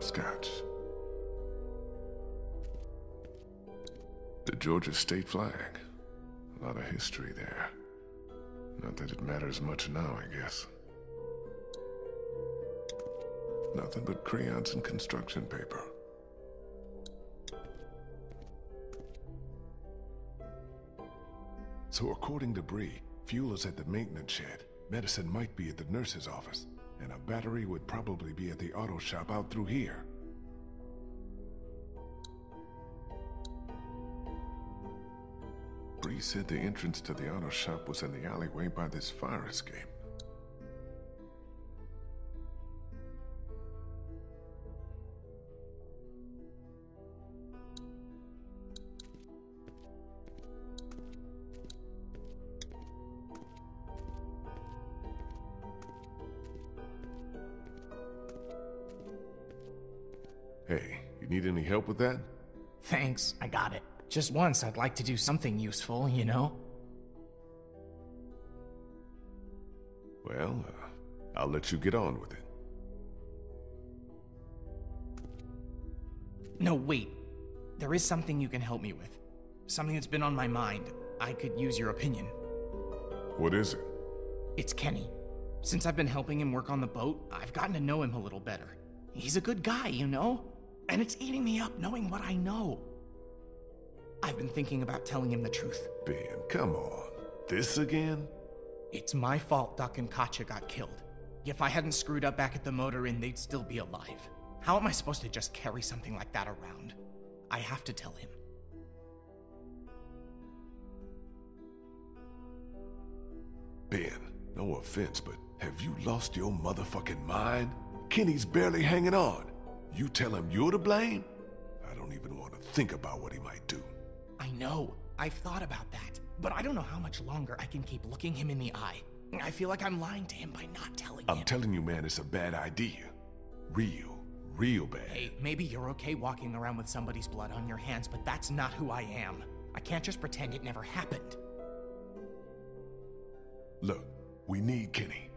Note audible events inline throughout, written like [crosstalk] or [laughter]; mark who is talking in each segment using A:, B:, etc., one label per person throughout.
A: hopscotch. The Georgia state flag. A lot of history there. Not that it matters much now, I guess. Nothing but crayons and construction paper. So according to Brie, fuel is at the maintenance shed, medicine might be at the nurse's office, and a battery would probably be at the auto shop out through here. Brie said the entrance to the auto shop was in the alleyway by this fire escape. Hey, you need any help with that?
B: Thanks, I got it. Just once, I'd like to do something useful, you know?
A: Well, uh, I'll let you get on with it.
B: No, wait. There is something you can help me with. Something that's been on my mind. I could use your opinion.
A: What is it?
B: It's Kenny. Since I've been helping him work on the boat, I've gotten to know him a little better. He's a good guy, you know? And it's eating me up knowing what I know. I've been thinking about telling him the truth.
A: Ben, come on. This again?
B: It's my fault Duck and Katjaa got killed. If I hadn't screwed up back at the motor inn, they'd still be alive. How am I supposed to just carry something like that around? I have to tell him.
A: Ben, no offense, but have you lost your motherfucking mind? Kenny's barely hanging on. You tell him you're to blame? I don't even want to think about what he might do.
B: I know. I've thought about that. But I don't know how much longer I can keep looking him in the eye. I feel like I'm lying to him by not telling you.
A: I'm
B: him.
A: telling you, man, it's a bad idea. Real, real bad.
B: Hey, maybe you're okay walking around with somebody's blood on your hands, but that's not who I am. I can't just pretend it never happened.
A: Look, we need Kenny.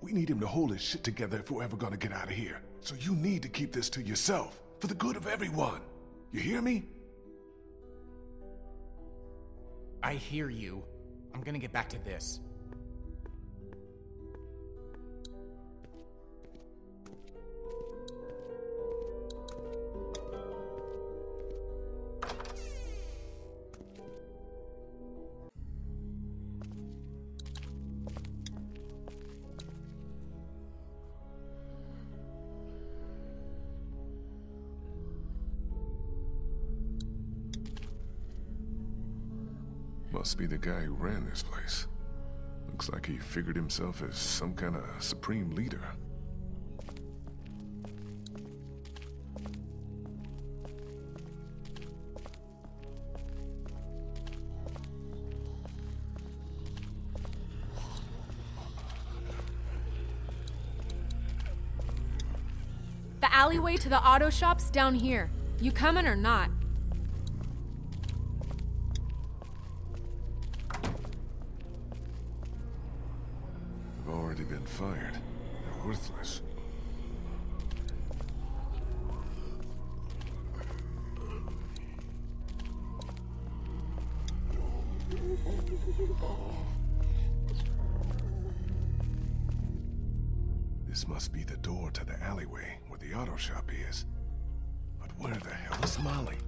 A: We need him to hold his shit together if we're ever gonna get out of here. So you need to keep this to yourself, for the good of everyone. You hear me?
B: I hear you. I'm gonna get back to this.
A: Must be the guy who ran this place. Looks like he figured himself as some kind of supreme leader.
C: The alleyway to the auto shop's down here. You coming or not?
A: Already been fired. They're worthless. This must be the door to the alleyway where the auto shop is. But where the hell is Molly?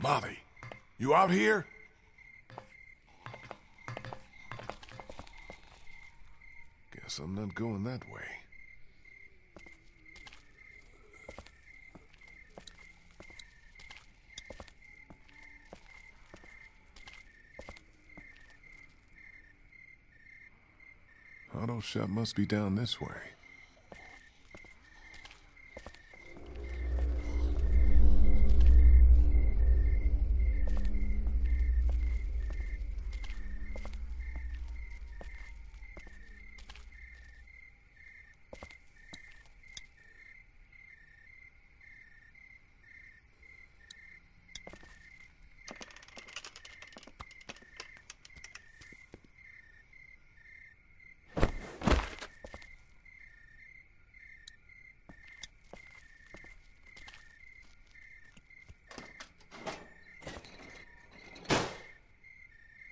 A: Molly, you out here? Guess I'm not going that way. Auto shop must be down this way.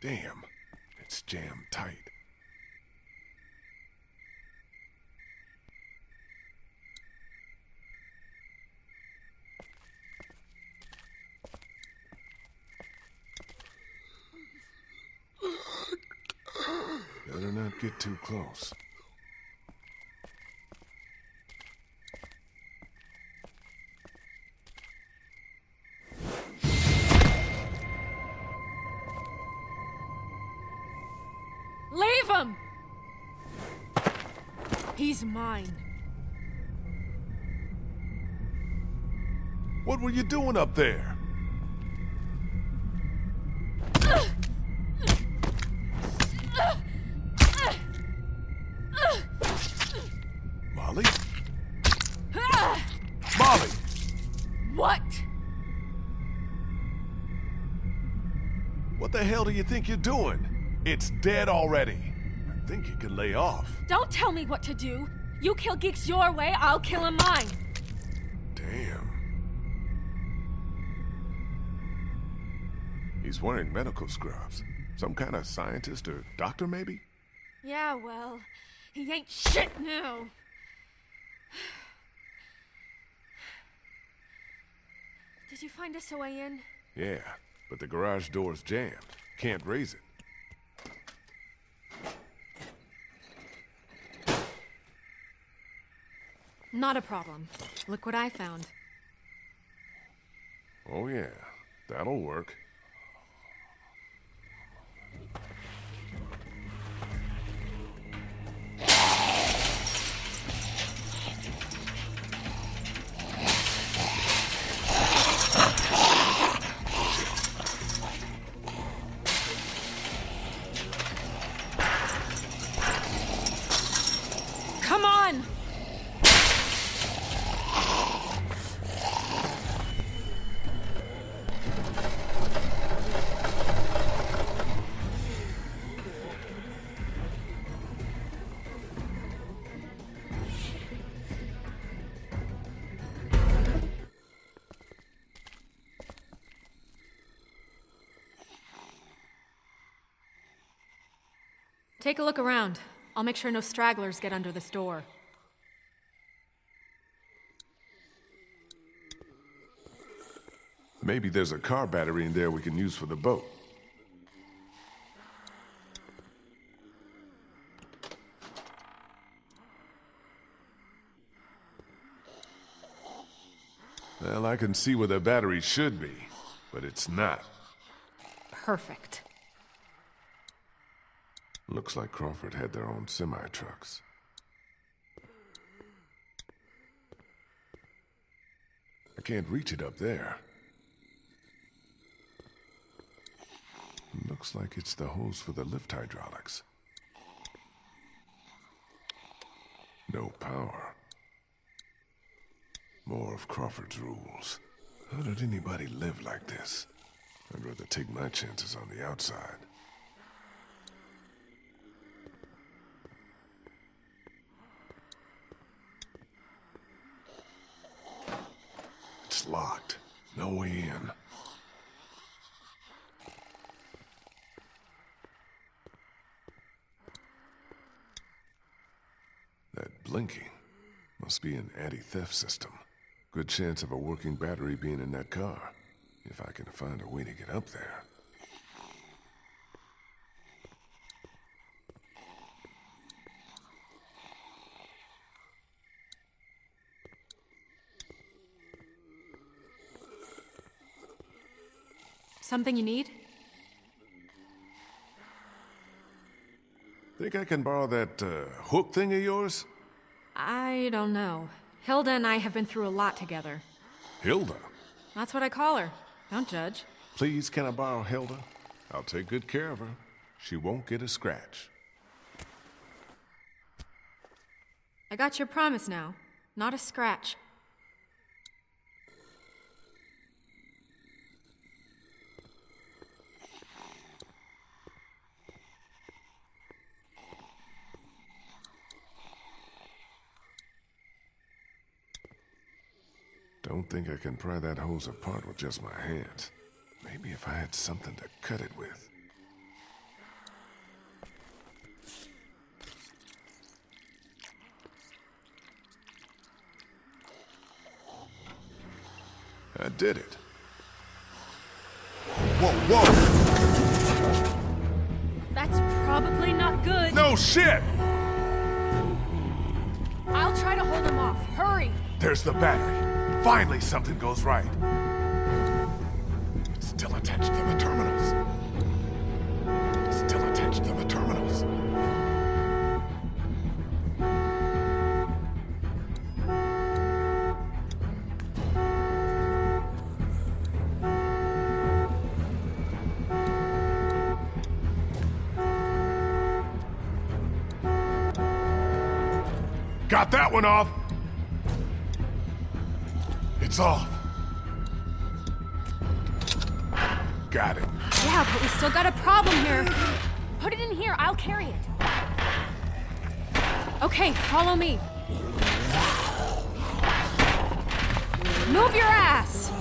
A: Damn, it's jammed tight. Better not get too close.
C: Mine.
A: What were you doing up there? Molly? Molly!
C: What?
A: What the hell do you think you're doing? It's dead already. I think you can lay off.
C: Don't tell me what to do. You kill geeks your way, I'll kill him mine.
A: Damn. He's wearing medical scrubs. Some kind of scientist or doctor, maybe?
C: Yeah, well, he ain't shit now. [sighs] Did you find us a way in?
A: Yeah, but the garage door's jammed. Can't raise it.
C: Not a problem. Look what I found.
A: Oh, yeah. That'll work.
C: Come on! Take a look around. I'll make sure no stragglers get under this door.
A: Maybe there's a car battery in there we can use for the boat. Well, I can see where the battery should be, but it's not.
C: Perfect.
A: Looks like Crawford had their own semi trucks. I can't reach it up there. Looks like it's the hose for the lift hydraulics. No power. More of Crawford's rules. How did anybody live like this? I'd rather take my chances on the outside. Locked. No way in. That blinking must be an anti-theft system. Good chance of a working battery being in that car. If I can find a way to get up there.
C: Something you need?
A: Think I can borrow that uh, hook thing of yours?
C: I don't know. Hilda and I have been through a lot together.
A: Hilda?
C: That's what I call her. Don't judge.
A: Please, can I borrow Hilda? I'll take good care of her. She won't get a scratch.
C: I got your promise now. Not a scratch.
A: Don't think I can pry that hose apart with just my hands. Maybe if I had something to cut it with. I did it.
D: Whoa, whoa!
C: That's probably not good.
A: No shit!
C: I'll try to hold him off. Hurry!
A: There's the battery. Finally something goes right. Still attached to the terminals. Still attached to the terminals. Got that one off. It's off. Got it.
C: Yeah, but we still got a problem here. Put it in here. I'll carry it. Okay, follow me. Move your ass!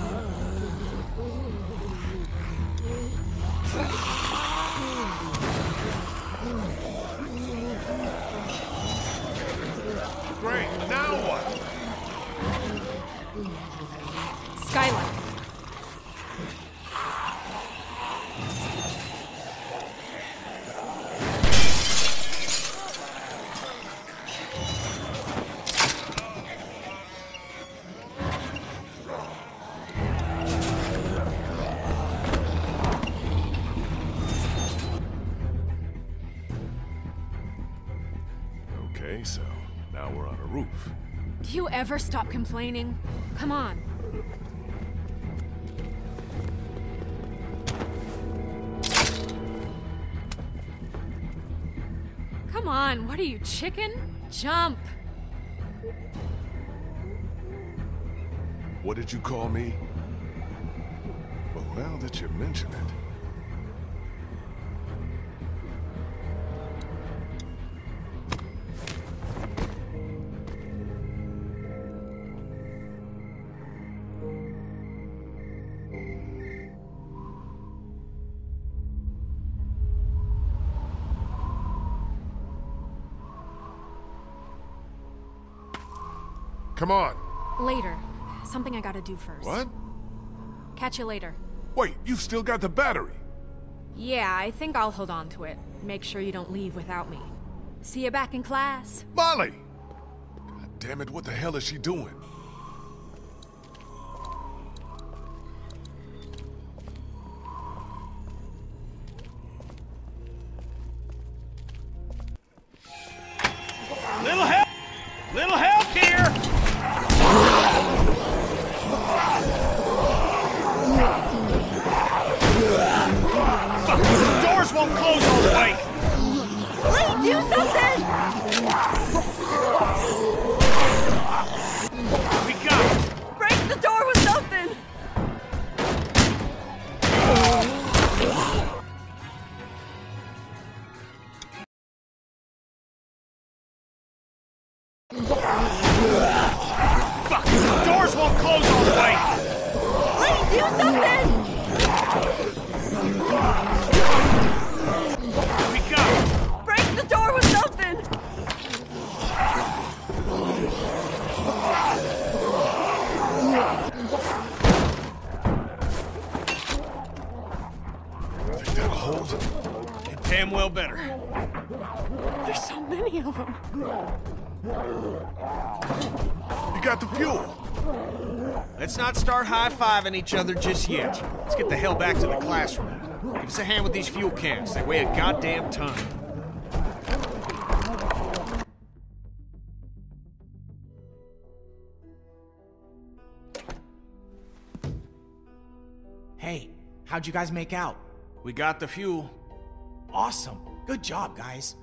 A: Okay, so now we're on a roof.
C: Do you ever stop complaining? Come on. Come on, what are you, chicken? Jump!
A: What did you call me? Well, now that you mention it. Come on.
C: Later. Something I gotta do first.
A: What?
C: Catch you later.
A: Wait, you've still got the battery.
C: Yeah, I think I'll hold on to it. Make sure you don't leave without me. See you back in class.
A: Molly! God damn it, what the hell is she doing? You got the fuel.
E: Let's not start high-fiving each other just yet. Let's get the hell back to the classroom. Give us a hand with these fuel cans. They weigh a goddamn ton.
B: Hey, how'd you guys make out?
E: We got the fuel.
B: Awesome. Good job, guys.